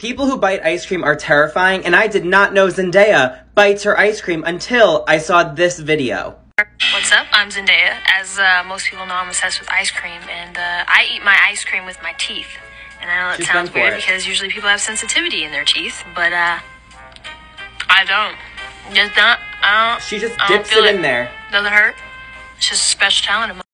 People who bite ice cream are terrifying, and I did not know Zendaya bites her ice cream until I saw this video. What's up? I'm Zendaya. As uh, most people know, I'm obsessed with ice cream, and uh, I eat my ice cream with my teeth. And I know that She's sounds weird it. because usually people have sensitivity in their teeth, but uh, I don't. Just not. I don't. She just dips don't dips feel it in there. Doesn't hurt. It's just a special talent of mine.